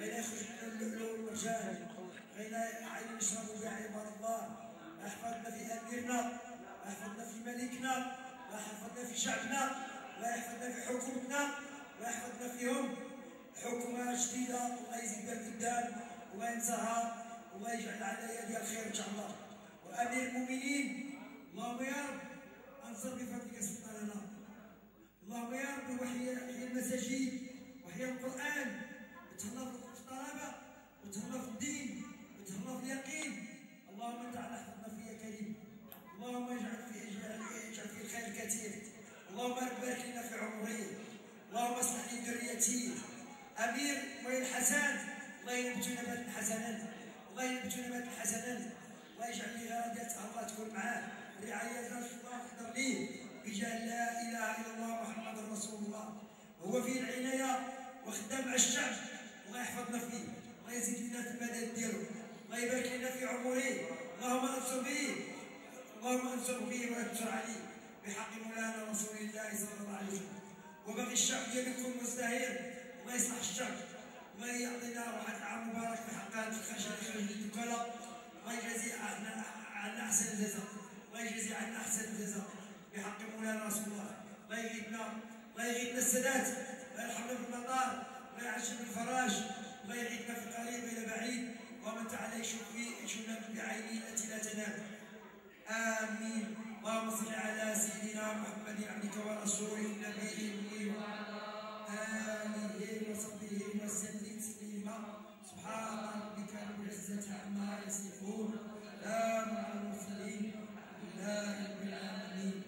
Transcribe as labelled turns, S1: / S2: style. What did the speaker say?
S1: غير يخرج من اللؤلؤ والمرجان غير عين يشرب بها عباد الله. يحفظنا في أميرنا. الله يحفظنا في ملكنا. الله يحفظنا في شعبنا. الله يحفظنا في حكومتنا الله يحفظنا فيهم. حكومه جديده الله يزيدها قدام الله ينصرها الله يجعل على يدها الخير إن شاء الله. وأمير المؤمنين. اللهم يا رب أنصر بفضلك سلطاننا. اللهم يا رب وحي المساجد وحي القرآن وتهلا في الطلبة وتهلا في الدين وتهلا في اليقين. اللهم تعالى احفظنا في يا كريم. اللهم اجعل في اجعل في الخير الكثير اللهم بارك لنا في عمره اللهم اصلح لي ذريتي. أمير وين حسن. الله ينبت نبات الحسنات الله ينبت نبات الحسنات يجعل لي غرادات الله تكون معاه رعاية الله تحضر ليه بجاه لا إله إلا الله محمد رسول الله هو في العناية وخدام على الشعب. الله يحفظنا فيه. الله يزيد لنا في المدد ديالو. الله يبارك لنا في عمره. اللهم أنصر به. اللهم أنصر به وأنصر عليه. بحق مولانا رسول الله صلى الله عليه وسلم. وباقي الشعب ديالكم مزدهر الله يصلح الشعب. الله يعطينا واحد عام مبارك في حق هذه الخشب الوكلاء الله يجازي عنا أحسن الجزاء الله يجازي عنا أحسن الجزاء بحق مولانا رسول الله. الله يعيدنا الله يعيدنا السادات الله يرحمنا في المطار الله في الفراش الله يعيدنا في القريب إلى بعيد. ومن تعالى يشوفنا يشوف بعينه التي لا تنام. آمين. اللهم صل على سيدنا محمد عبدك ورسوله النبي امين آمين. وصحبه وسلم تسليما. سبحان ربك رب العزة عما يصفون. لا مع المرسلين. لا رب العالمين.